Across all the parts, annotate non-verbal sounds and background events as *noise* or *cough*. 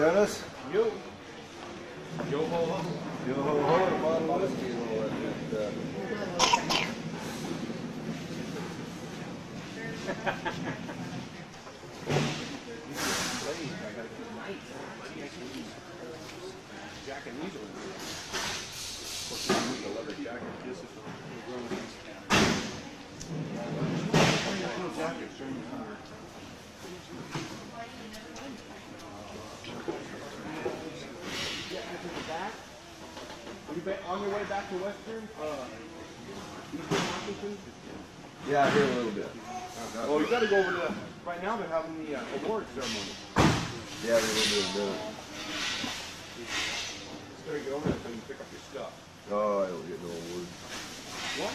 Dennis. Yo. Yo ho ho. Yo ho ho, a bottle of whiskey and all that good stuff. Japanese over here. Of course, you need a leather jacket. This *laughs* is for grown ups. Little jacket, show me here. Are you ba- on your way back to Western? Uh, Eastern Washington? Yeah, I hear a little bit. Oh, you got to go over to. Right now, they're having the uh, award ceremony. Yeah, they will do it in a minute. Just gotta go over there and pick up your stuff. Oh, I don't get no award. What?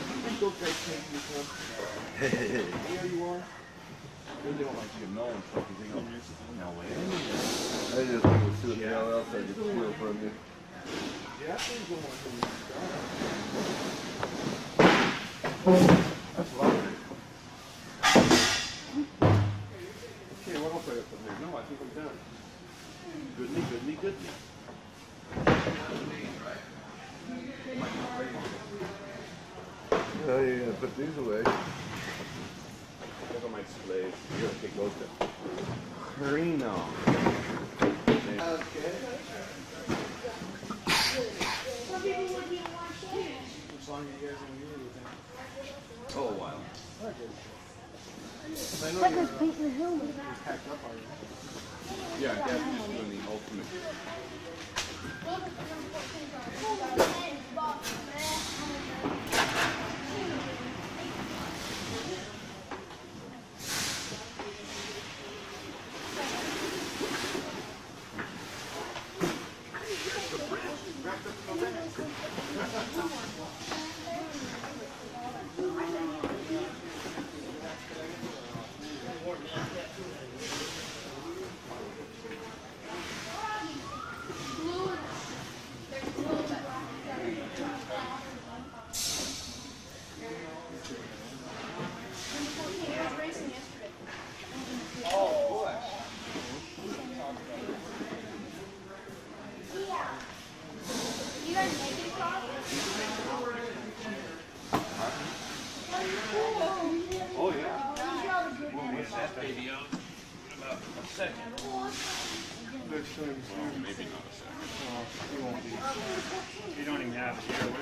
You think those guys take you from? Here you are. They don't like you to know and stuff. You think, oh, no way. I just think we'll see what the hell else I can steal from you. Yeah. That's lovely. Okay, what else I got there? No, I think I'm done. Goodney, goodney, goodney. Oh, you're gonna put these away. Those are my slaves. You're gonna take those to Carino. Oh, a while. That goes painting the helmet. Yeah, Dad's just doing the ultimate. You Maybe not a second. You don't even have it here.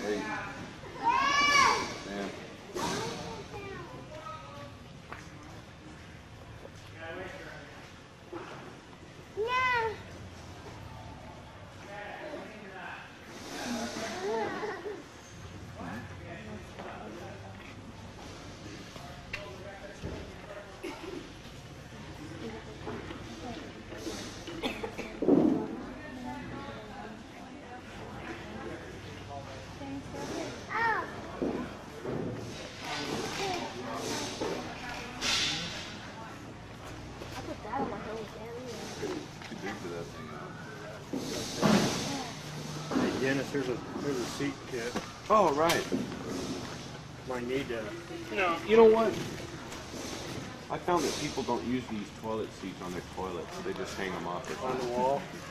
Hey. Man. No. Oh. I put that on my helmet. Too big for that thing. Hey Dennis, here's a here's a seat kit. Oh, right. Might need to. No, you know what? I found that people don't use these toilet seats on their toilets. So They just hang them off on the wall. *laughs*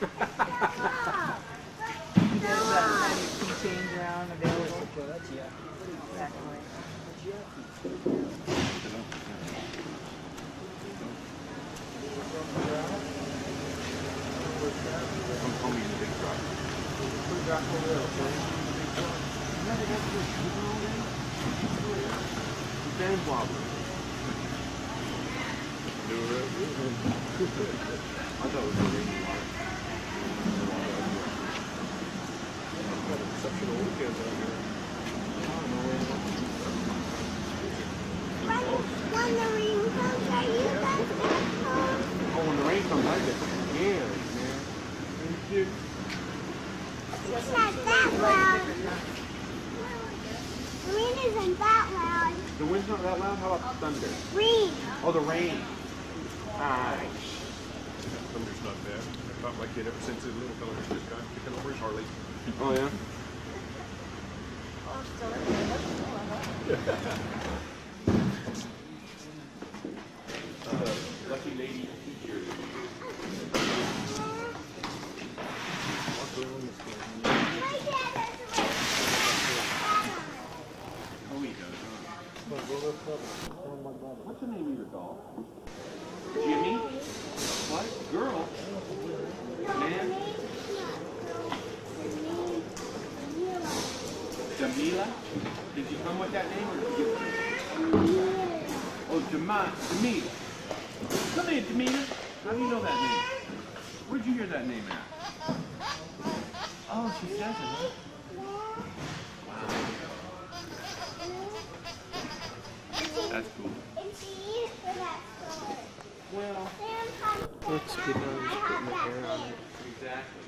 Keychains around available. Exactly. Come call me in the big truck. Band wobble. *laughs* I thought it was a rainy water. Exceptional weekends out here. When the rain comes, are you guys back home? Oh, when the rain comes, I get scared, man. It's not that loud. isn't that loud. The wind's not that loud. How about the thunder? Rain. Oh, the rain. Nice. Thunder's not bad. I taught my kid ever since his little fella just got kicking over his Harley. Oh yeah. *laughs* Oh, still in there. Lucky lady teacher. My dad has Oh, he does. Huh? What's the name of your dog? Jimmy. What? Girl. Man. Jamila. Did you come with that name or did you get Oh, Jama, Jamila. Come here, Jamila. How do you know that name? Where'd you hear that name at? Oh, she says it, huh? That's cool. And she used for that store. Well, Sam has Looks good on I putting the hair on it. exactly.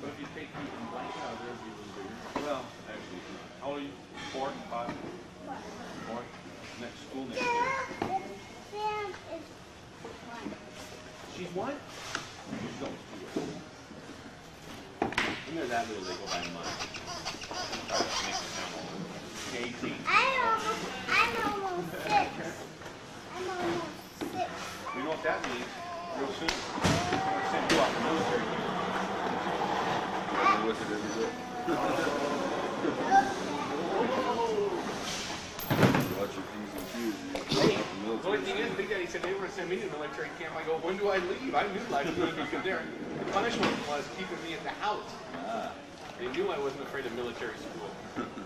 But if you take from blank out, there'd be a little bigger. Well, actually. How old are you? Four, five? Four? Next school next year. Sam Sam is one. She's what? They're that little, they go by to. I'm almost, six. I'm almost six. You know what that means? Real soon. I'm gonna send you to military. I'm it. Watch your P's and Q's. The only thing is, Big Daddy said they were gonna send me to military camp. I go, when do I leave? I knew life was gonna be good there. The punishment was keeping me at the house. Ah. They knew I wasn't afraid of military school.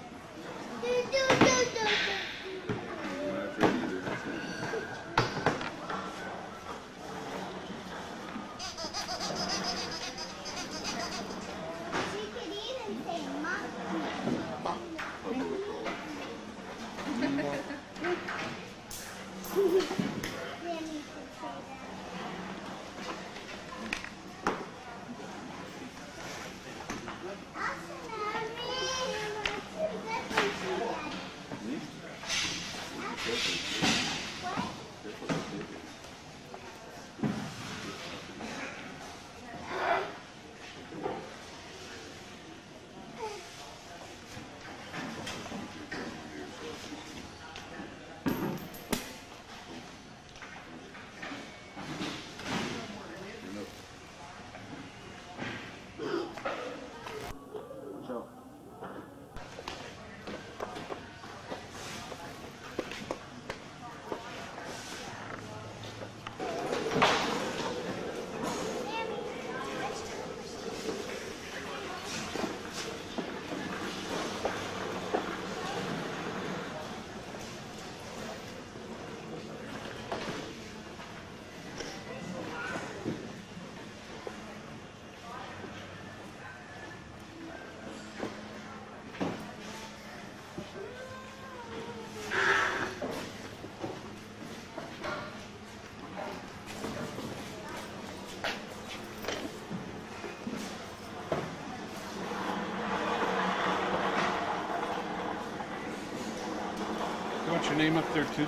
Your name up there too,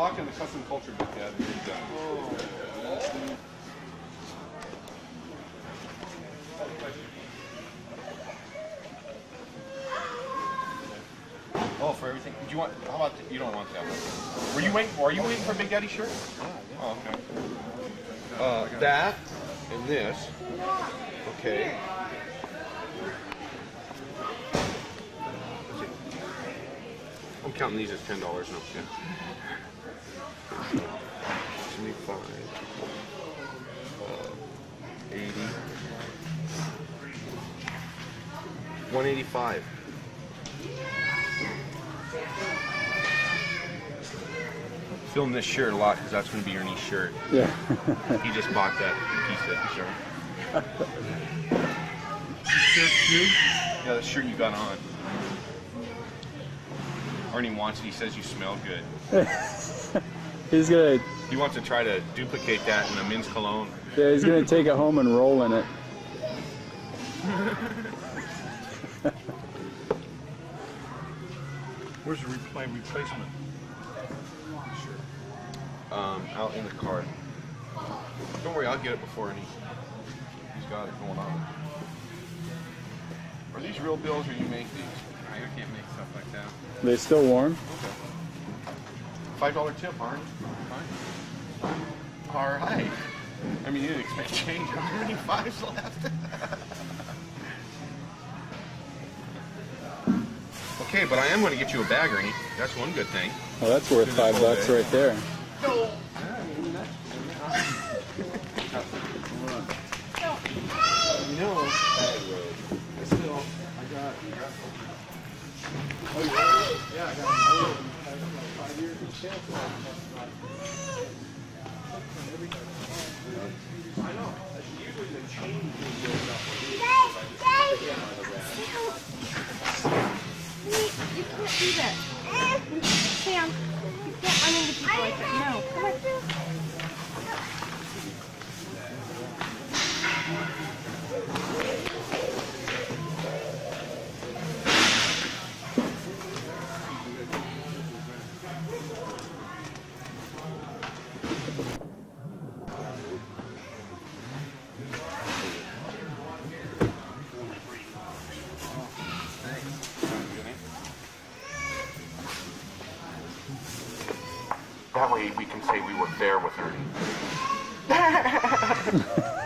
clock and the custom culture book. You're. Oh, for everything. Do you want? How about you don't want that? one? Were you waiting? Are you waiting for a Big Daddy shirt? Oh, okay. Uh, that and this. Okay. I'm counting these as ten dollars now. Yeah. Seventy-five. Uh, Eighty. One eighty-five. Film this shirt a lot because that's going to be your nice shirt. Yeah. *laughs* He just bought that piece of shirt. shirt too? Yeah, the shirt you got on. Arnie wants it. He says you smell good. *laughs* he's gonna He wants to try to duplicate that in a men's cologne. yeah, he's gonna take it home and roll in it. *laughs* Where's the re- my replacement? Um, out in the car. Don't worry, I'll get it before any. He's got it going on. Are these real bills or you make these? I can't make stuff like that. They still warm? Five dollar tip, Arnie. Fine. All right. I mean, you didn't expect change. How many fives left? *laughs* okay, but I am going to get you a bag, Ernie. That's one good thing. Well, that's worth five bucks right there. *laughs* *laughs* You know, I still, I got. Oh, yeah? Yeah, I got an I got Thank you. That way we can say we were there with Ernie. *laughs*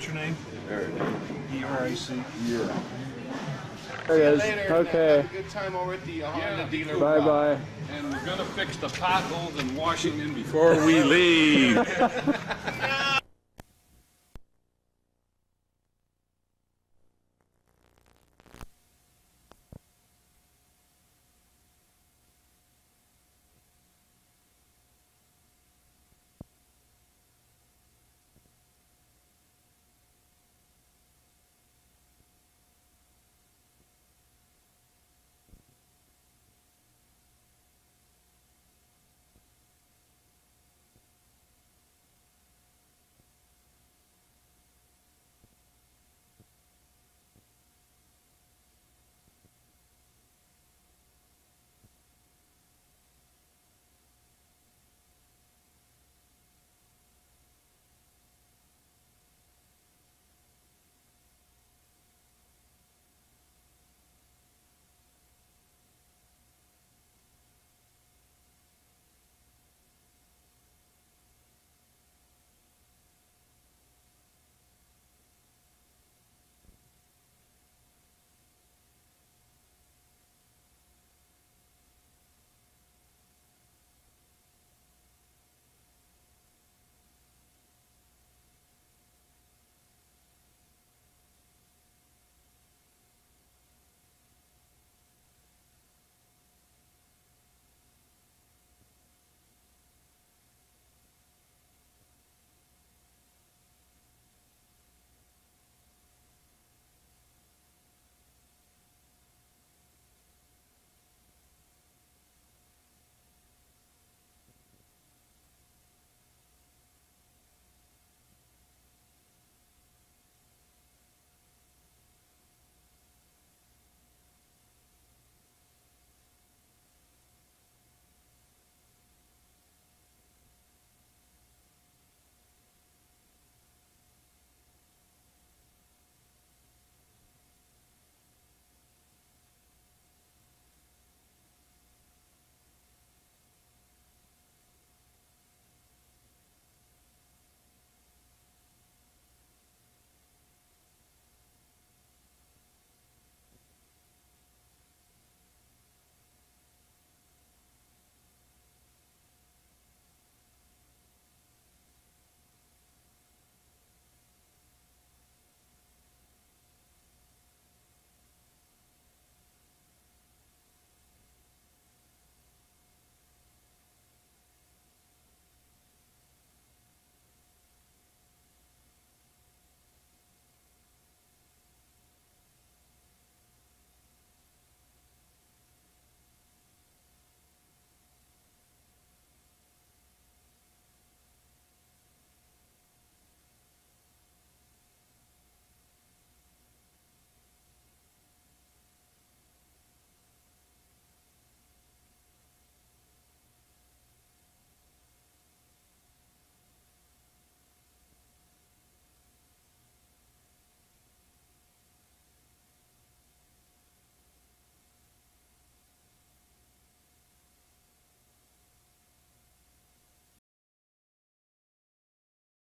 What's your name? E R I C. Yeah. There it is. Okay. Have a good time over at the uh, Honda dealer. Bye bye. And we're gonna fix the potholes in Washington before we leave. *laughs*